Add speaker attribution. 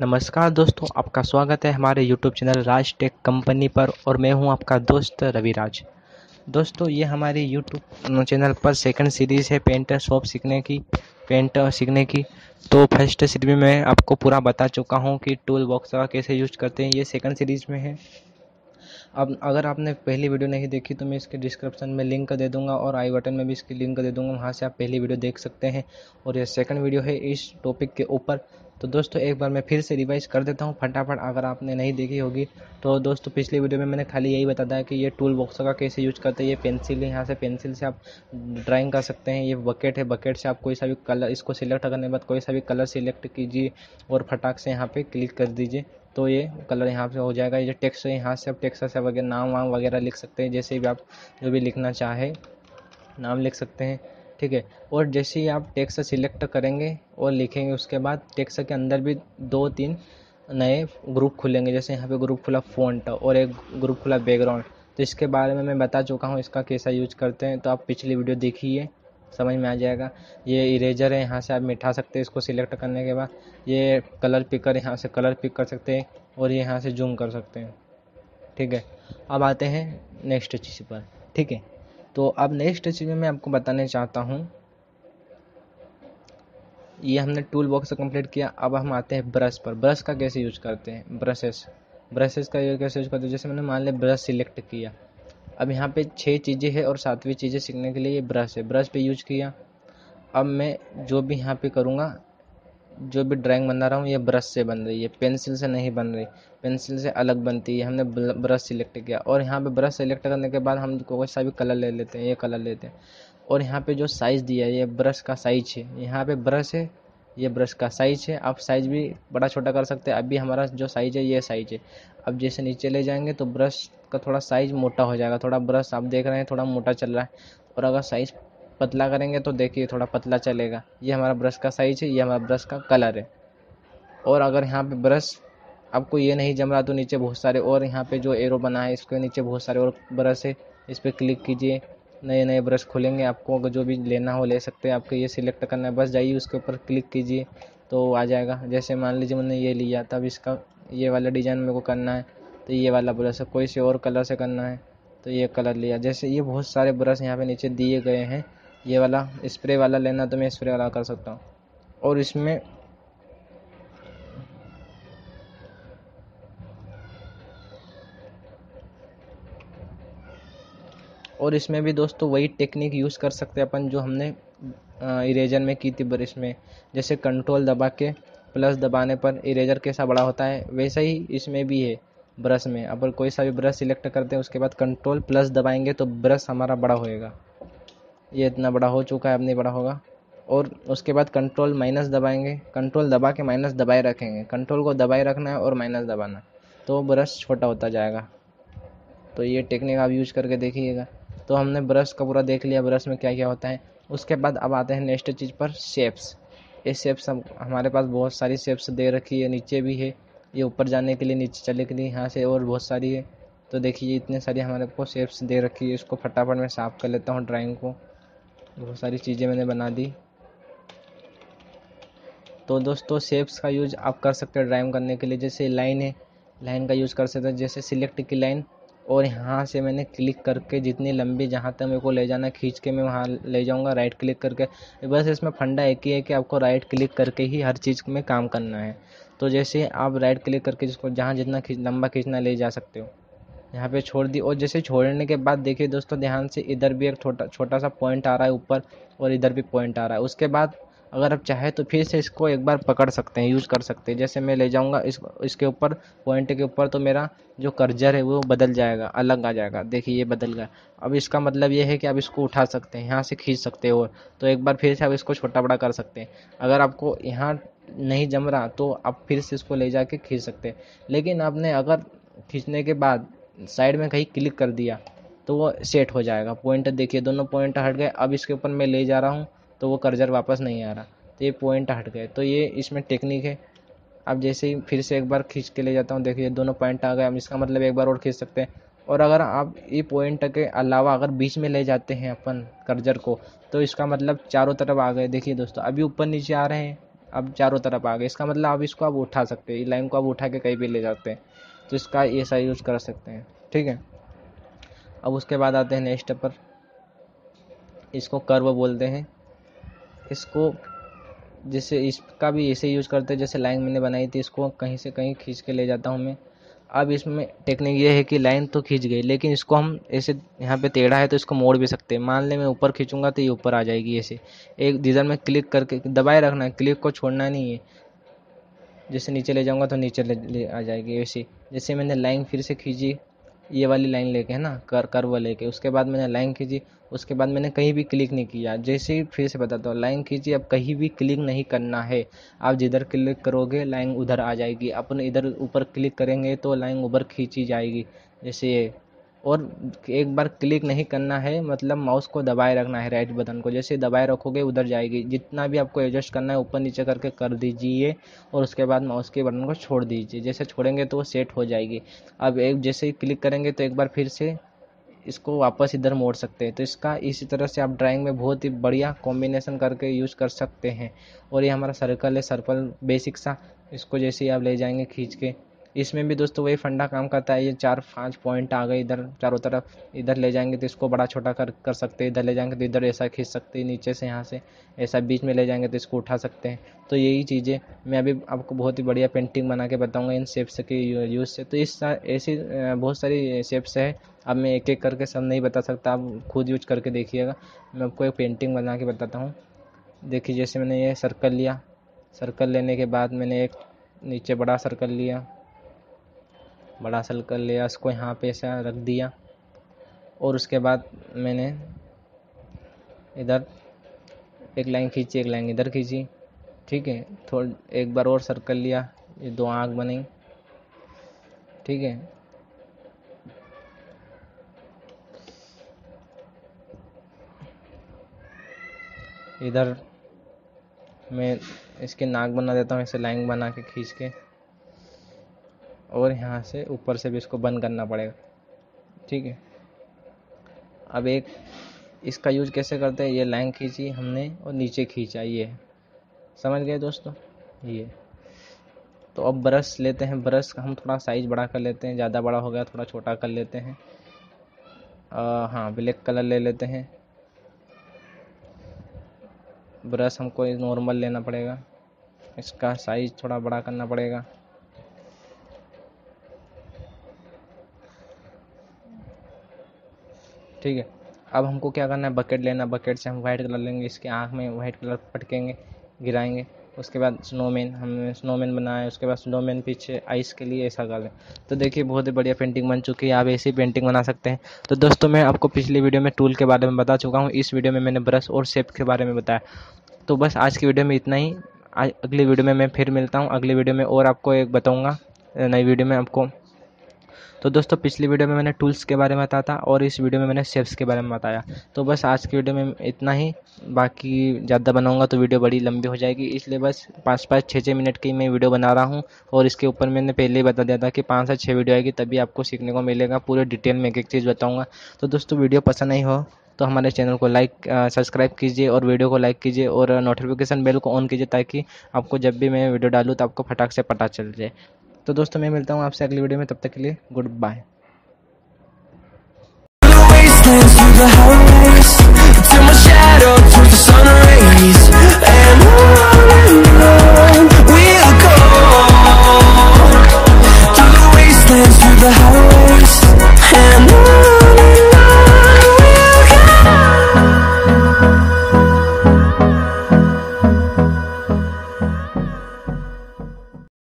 Speaker 1: नमस्कार दोस्तों, आपका स्वागत है हमारे YouTube channel Raj tech company पर और मैं हूँ आपका दोस्त रविराज। दोस्तों, ये हमारे यूट्यूब चैनल पर सेकंड सीरीज़ है पेंटर शॉप सीखने की पेंटर सीखने की। तो फ़र्स्ट सीरीज़ में आपको पूरा बता चुका हूँ कि टूल बॉक्स का कैसे यूज़ करते हैं। ये सेकंड सीरीज़ में है। अब अगर आपने पहली वीडियो नहीं देखी तो मैं इसके डिस्क्रिप्शन में लिंक दे दूँगा और आई बटन में भी इसकी लिंक दे दूँगा। वहाँ से आप पहली वीडियो देख सकते हैं। और ये सेकंड वीडियो है, इस टॉपिक के ऊपर। तो दोस्तों, एक बार मैं फिर से रिवाइज कर देता हूँ, फटाफट, अगर आपने नहीं देखी होगी। तो दोस्तों, पिछली वीडियो में मैंने खाली यही बताया कि ये टूल बॉक्स का कैसे यूज़ करते हैं, ये पेंसिल है, यहाँ से पेंसिल से आप ड्राइंग कर सकते हैं, ये बकेट है बकेट से आप कोई सा भी कलर इसको सिलेक्ट करने के बाद कोई सा भी कलर सिलेक्ट कीजिए और फटाक से यहाँ पर क्लिक कर दीजिए। तो ये कलर यहाँ पे हो जाएगा, ये टेक्स्ट है, यहाँ से आप टेक्स्ट से वगैरह, नाम वाम वगैरह लिख सकते हैं, जैसे भी आप जो भी लिखना चाहे, नाम लिख सकते हैं। ठीक है? और जैसे ही आप टेक्स्ट सिलेक्ट करेंगे और लिखेंगे, उसके बाद टेक्स्ट के अंदर भी दो तीन नए ग्रुप खुलेंगे। जैसे यहाँ पे ग्रुप खुला फ़ॉन्ट और एक ग्रुप खुला बैकग्राउंड तो इसके बारे में मैं बता चुका हूँ, इसका कैसा यूज़ करते हैं। तो आप पिछली वीडियो देखिए, समझ में आ जाएगा। ये इरेजर है, यहाँ से आप मिठा सकते हैं इसको सिलेक्ट करने के बाद। ये कलर पिकर यहाँ से कलर पिक कर सकते हैं और ये यहाँ से जूम कर सकते हैं। ठीक है? अब आते हैं नेक्स्ट चीज़ पर। ठीक है? तो अब नेक्स्ट चीज़ में मैं आपको बताने चाहता हूँ। ये हमने टूल बॉक्स कंप्लीट किया, अब हम आते हैं ब्रश पर। ब्रश का कैसे यूज़ करते हैं? ब्रशेस ब्रशेस का कैसे यूज़ करते हैं? जैसे मैंने मान लिया ब्रश सिलेक्ट किया। अब यहाँ पे छः चीज़ें हैं और सातवीं चीज़ें सीखने के लिए ये ब्रश है। ब्रश पे यूज़ किया। अब मैं जो भी यहाँ पे करूँगा जो भी ड्राइंग बना रहा हूँ, ये ब्रश से बन रही है। पेंसिल से नहीं बन रही। पेंसिल से अलग बनती है। हमने ब्रश सिलेक्ट किया। और यहाँ पे ब्रश सिलेक्ट करने के बाद हम कोई सा भी कलर ले लेते हैं, ये कलर लेते हैं। और यहाँ पे जो साइज़ दिया है, ये ब्रश का साइज़ है। यहाँ पे ब्रश है, ये ब्रश का साइज़ है। आप साइज़ भी बड़ा छोटा कर सकते हैं। अभी हमारा जो साइज़ है, ये साइज़ है। अब जैसे नीचे ले जाएँगे तो ब्रश का थोड़ा साइज़ मोटा हो जाएगा। थोड़ा ब्रश आप देख रहे हैं, थोड़ा मोटा चल रहा है। और अगर साइज़ पतला करेंगे तो देखिए थोड़ा पतला चलेगा। ये हमारा ब्रश का साइज़ है, ये हमारा ब्रश का कलर है। और अगर यहाँ पे ब्रश आपको ये नहीं जम रहा तो नीचे बहुत सारे और यहाँ पे जो एरो बना है, इसके नीचे बहुत सारे और ब्रश है। इस पर क्लिक कीजिए नए नए ब्रश खुलेंगे। आपको अगर जो भी लेना हो, ले सकते हैं। आपको ये सिलेक्ट करना है, बस जाइए उसके ऊपर क्लिक कीजिए तो आ जाएगा। जैसे मान लीजिए मैंने ये लिया, तब इसका ये वाला डिज़ाइन मेरे को करना है तो ये वाला ब्रश है। कोई से और कलर से करना है तो ये कलर लिया। जैसे ये बहुत सारे ब्रश यहाँ पे नीचे दिए गए हैं। ये वाला स्प्रे वाला लेना तो मैं स्प्रे वाला कर सकता हूँ। और इसमें और इसमें भी दोस्तों वही टेक्निक यूज़ कर सकते हैं अपन जो हमने इरेजर में की थी ब्रश में जैसे कंट्रोल दबा के प्लस दबाने पर इरेजर कैसा बड़ा होता है, वैसा ही इसमें भी है ब्रश में। अपन कोई सा भी ब्रश सिलेक्ट करते हैं, उसके बाद कंट्रोल प्लस दबाएँगे तो ब्रश हमारा बड़ा होएगा। ये इतना बड़ा हो चुका है, अब नहीं बड़ा होगा। और उसके बाद कंट्रोल माइनस दबाएँगे। कंट्रोल दबा के माइनस दबाए रखेंगे। कंट्रोल को दबाए रखना है और माइनस दबाना तो ब्रश छोटा होता जाएगा। तो ये टेक्निक आप यूज़ करके देखिएगा। तो हमने ब्रश का पूरा देख लिया। ब्रश में क्या क्या होता है। उसके बाद अब आते हैं नेक्स्ट चीज़ पर शेप्स ये शेप्स हम, हमारे पास बहुत सारी शेप्स दे रखी है। नीचे भी है। ये ऊपर जाने के लिए, नीचे चलने के लिए यहाँ से और बहुत सारी है। तो देखिए, इतने सारी हमारे को शेप्स दे रखी है। इसको फटाफट मैं साफ़ कर लेता हूँ ड्राइंग को। बहुत सारी चीज़ें मैंने बना दी। तो दोस्तों शेप्स का यूज़ आप कर सकते हैं ड्राइंग करने के लिए। जैसे लाइन है लाइन का यूज़ कर सकते हैं। जैसे सिलेक्ट की लाइन और यहाँ से मैंने क्लिक करके जितनी लंबी, जहाँ तक मेरे को ले जाना खींच के मैं वहाँ ले जाऊँगा राइट क्लिक करके। बस इसमें फंडा एक ही है कि आपको राइट क्लिक करके ही हर चीज़ में काम करना है। तो जैसे आप राइट क्लिक करके जिसको जहाँ जितना खींच, लंबा खींचना ले जा सकते हो। यहाँ पे छोड़ दी। और जैसे छोड़ने के बाद देखिए दोस्तों, ध्यान से इधर भी एक छोटा छोटा सा पॉइंट आ रहा है ऊपर और इधर भी पॉइंट आ रहा है। उसके बाद अगर आप चाहे तो फिर से इसको एक बार पकड़ सकते हैं यूज़ कर सकते हैं। जैसे मैं ले जाऊँगा इस, इसके ऊपर पॉइंट के ऊपर तो मेरा जो कर्जर है वो बदल जाएगा, अलग आ जाएगा। देखिए ये बदल गया। अब इसका मतलब ये है कि आप इसको उठा सकते हैं, यहाँ से खींच सकते हो तो एक बार फिर से आप इसको छोटा बड़ा कर सकते हैं। अगर आपको यहाँ नहीं जम रहा तो आप फिर से इसको ले जाके खींच सकते हैं। लेकिन आपने अगर खींचने के बाद साइड में कहीं क्लिक कर दिया तो वो सेट हो जाएगा। पॉइंट देखिए, दोनों पॉइंट हट गए। अब इसके ऊपर मैं ले जा रहा हूँ तो वो कर्जर वापस नहीं आ रहा। तो ये पॉइंट हट गए। तो ये इसमें टेक्निक है। अब जैसे ही फिर से एक बार खींच के ले जाता हूँ, देखिए दोनों पॉइंट आ गए। अब इसका मतलब एक बार और खींच सकते हैं। और अगर आप ये पॉइंट के अलावा अगर बीच में ले जाते हैं अपन कर्जर को तो इसका मतलब चारों तरफ़ आ गए। देखिए दोस्तों, अभी ऊपर नीचे आ रहे हैं, अब चारों तरफ़ आ गए। इसका मतलब अब इसको आप उठा सकते हैं। लाइन को आप उठा के कहीं भी ले जाते हैं। तो इसका ऐसा यूज़ कर सकते हैं। ठीक है? अब उसके बाद आते हैं नेक्स्ट पर। इसको कर्व बोलते हैं। इसको जैसे इसका भी ऐसे यूज़ करते हैं, जैसे लाइन मैंने बनाई थी, इसको कहीं से कहीं खींच के ले जाता हूँ मैं। अब इसमें टेक्निक ये है कि लाइन तो खींच गई, लेकिन इसको हम ऐसे यहाँ पे टेढ़ा है तो इसको मोड़ भी सकते हैं। मान ले मैं ऊपर खींचूँगा तो ये ऊपर आ जाएगी ऐसे। एक डिज़ाइन में क्लिक करके दबाए रखना है क्लिक को छोड़ना नहीं है। जैसे नीचे ले जाऊँगा तो नीचे ले, ले आ जाएगी ऐसी जैसे मैंने लाइन फिर से खींची ये वाली लाइन लेके है ना? कर कर्व लेके। उसके बाद मैंने लाइन खींची उसके बाद मैंने कहीं भी क्लिक नहीं किया। जैसे ही फिर से बताता हूँ लाइन खींची अब कहीं भी क्लिक नहीं करना है। आप जिधर क्लिक करोगे लाइन उधर आ जाएगी। अपन इधर ऊपर क्लिक करेंगे तो लाइन ऊपर खींची जाएगी। जैसे ये और एक बार क्लिक नहीं करना है मतलब माउस को दबाए रखना है राइट बटन को। जैसे दबाए रखोगे, उधर जाएगी। जितना भी आपको एडजस्ट करना है, ऊपर नीचे करके कर दीजिए और उसके बाद माउस के बटन को छोड़ दीजिए। जैसे छोड़ेंगे तो वो सेट हो जाएगी। अब एक, जैसे ही क्लिक करेंगे तो एक बार फिर से इसको वापस इधर मोड़ सकते हैं। तो इसका, इसी तरह से आप ड्राइंग में बहुत ही बढ़िया कॉम्बिनेशन करके यूज़ कर सकते हैं। और ये हमारा सर्कल है सर्कल बेसिक सा। इसको जैसे ही आप ले जाएँगे, खींच के इसमें भी दोस्तों वही फंडा काम करता है, ये चार पाँच पॉइंट आ गए इधर, चारों तरफ़, इधर ले जाएँगे तो इसको बड़ा छोटा कर कर सकते हैं, इधर ले जाएँगे तो इधर ऐसा खींच सकते हैं, नीचे से यहाँ से, ऐसा बीच में ले जाएँगे तो इसको उठा सकते हैं। तो यही चीज़ें, मैं अभी आपको बहुत ही बढ़िया पेंटिंग बना के बताऊँगा इन शेप्स के यूज़ से। तो इस ऐसी बहुत सारी शेप्स है, अब मैं एक एक करके सब नहीं बता सकता, आप खुद यूज़ करके देखिएगा। मैं आपको एक पेंटिंग बना के बताता हूँ। देखिए, जैसे मैंने ये सर्कल लिया सर्कल लेने के बाद मैंने एक नीचे बड़ा सर्कल लिया। बड़ा सर्कल लिया उसको यहाँ पे ऐसा रख दिया। और उसके बाद मैंने इधर एक लाइन खींची, एक लाइन इधर खींची। ठीक है, थोड़ा, एक बार और सर्कल लिया, ये दो आँख बनी। ठीक है। इधर मैं इसके नाक बना देता हूँ ऐसे लाइन बना के खींच के। और यहाँ से ऊपर से भी इसको बंद करना पड़ेगा। ठीक है? अब एक इसका यूज़ कैसे करते हैं? ये लाइन खींची हमने और नीचे खींचा ये। समझ गए दोस्तों? ये। तो अब ब्रश लेते हैं। ब्रश हम थोड़ा साइज़ बड़ा कर लेते हैं। ज़्यादा बड़ा हो गया थोड़ा छोटा कर लेते हैं। आ, हाँ ब्लैक कलर ले लेते हैं। ब्रश हमको नॉर्मल लेना पड़ेगा। इसका साइज़ थोड़ा बड़ा करना पड़ेगा। ठीक है? अब हमको क्या करना है? बकेट लेना बकेट से हम वाइट कलर लेंगे, इसके आँख में वाइट कलर पटकेंगे, गिराएँगे। उसके बाद स्नोमैन हमने स्नोमैन बनाया, उसके बाद स्नोमैन पीछे आइस के लिए ऐसा कर लें तो देखिए, बहुत ही बढ़िया पेंटिंग बन चुकी है, आप ऐसी पेंटिंग बना सकते हैं। तो दोस्तों, मैं आपको पिछली वीडियो में टूल के बारे में बता चुका हूँ, इस वीडियो में मैंने ब्रश और शेप के बारे में बताया। तो बस आज की वीडियो में इतना ही। अगली वीडियो में मैं फिर मिलता हूँ, अगली वीडियो में और आपको एक बताऊँगा, नई वीडियो में आपको। तो दोस्तों, पिछली वीडियो में मैंने टूल्स के बारे में बताया था और इस वीडियो में मैंने शेप्स के बारे में बताया। तो बस आज की वीडियो में इतना ही। बाकी ज़्यादा बनाऊँगा तो वीडियो बड़ी लंबी हो जाएगी, इसलिए बस पाँच पाँच छः छः मिनट की मैं वीडियो बना रहा हूँ और इसके ऊपर मैंने पहले ही बता दिया था कि पाँच से छः वीडियो आएगी, तभी आपको सीखने को मिलेगा। पूरे डिटेल में एक एक चीज़ बताऊँगा। तो दोस्तों, वीडियो पसंद नहीं हो तो हमारे चैनल को लाइक सब्सक्राइब कीजिए और वीडियो को लाइक कीजिए और नोटिफिकेशन बेल को ऑन कीजिए ताकि आपको जब भी मैं वीडियो डालूँ तो आपको फटाक से पता चल जाए। तो दोस्तों, मैं मिलता हूँ आपसे अगली वीडियो में, तब तक के लिए गुड बाय